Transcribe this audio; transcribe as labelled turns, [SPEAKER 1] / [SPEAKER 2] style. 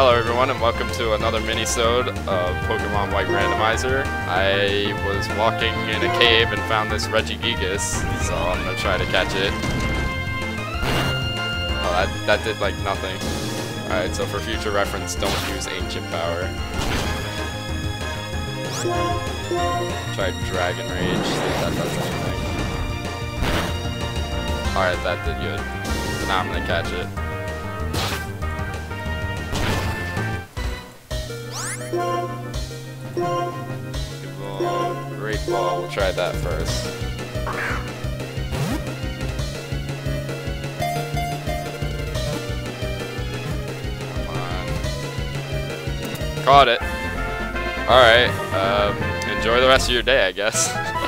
[SPEAKER 1] Hello everyone and welcome to another mini-sode of Pokemon White Randomizer. I was walking in a cave and found this Regigigas, so I'm gonna try to catch it. Oh, that, that did like nothing. Alright, so for future reference, don't use Ancient Power. Try Dragon Rage, see if that does anything. Alright, that did good. So now I'm gonna catch it. Great ball, we'll try that first. Come on. Caught it. Alright, um, enjoy the rest of your day, I guess.